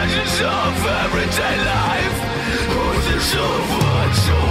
impressions of everyday life. Who's the soul so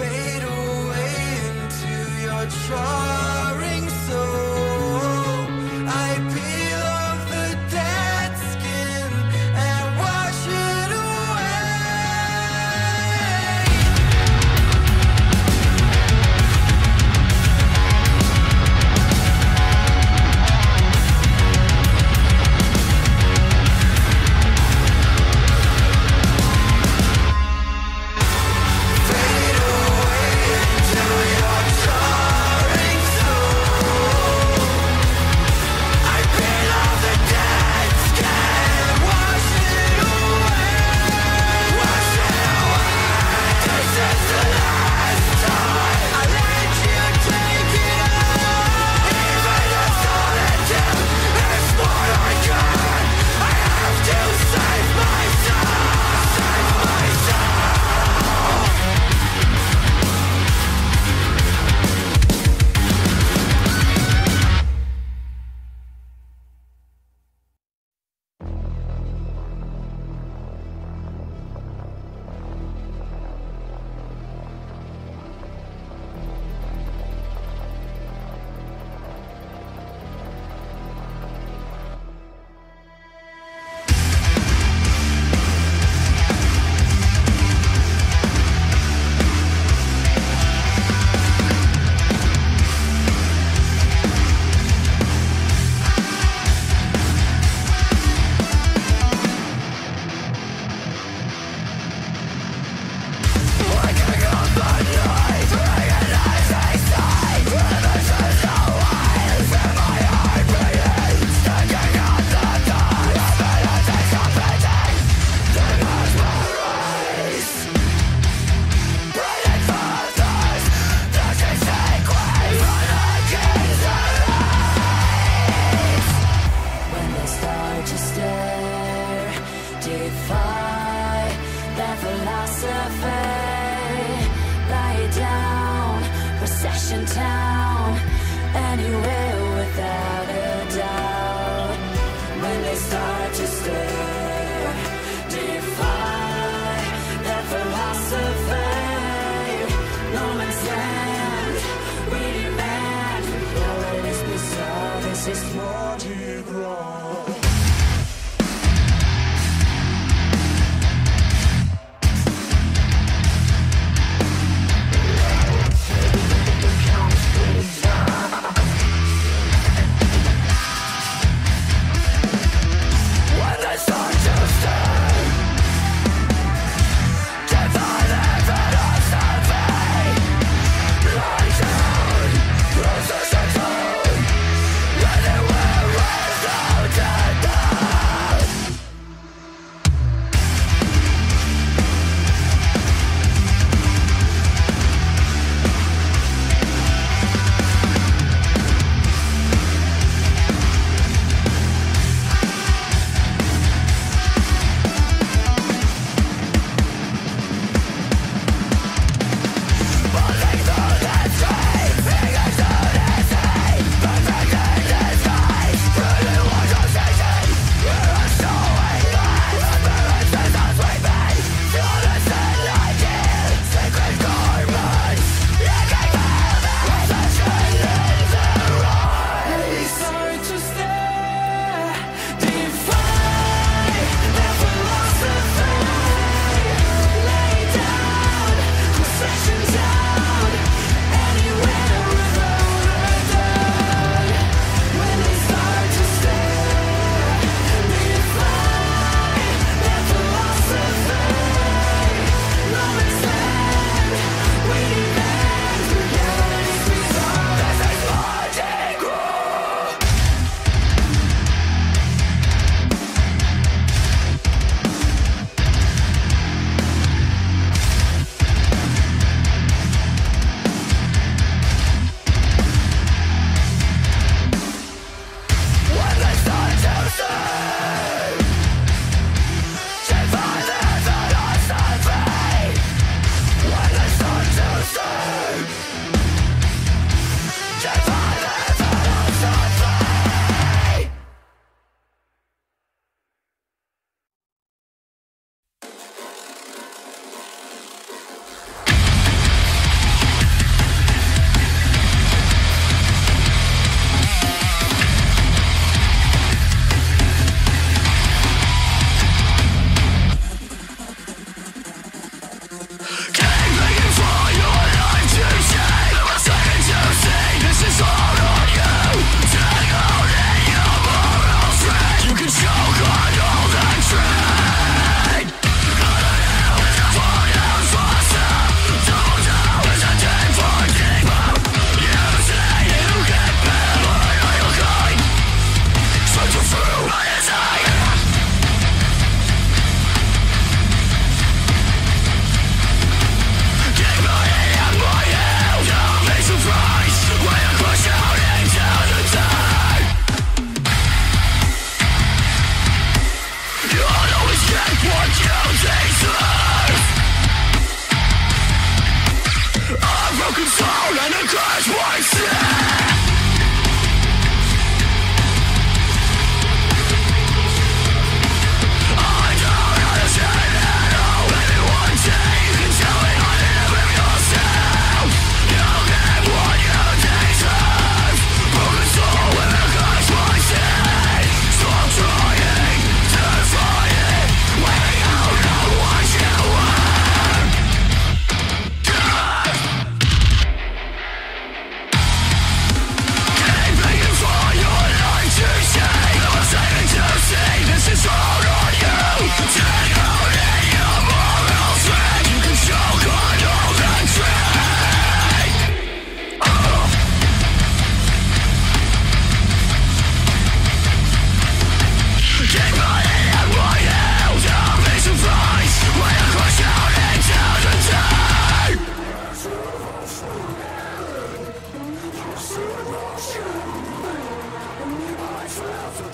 fade away into your trust.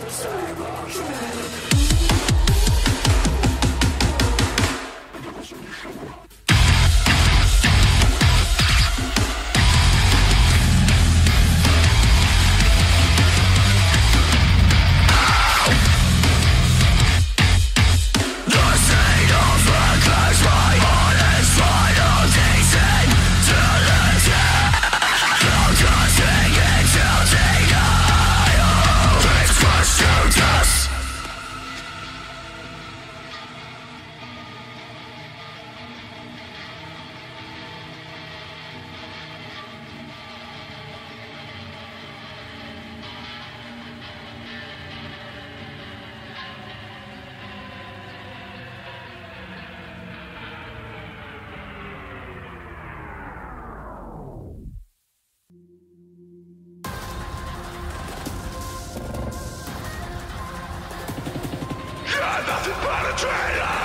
Save us. I'm nothing but a traitor!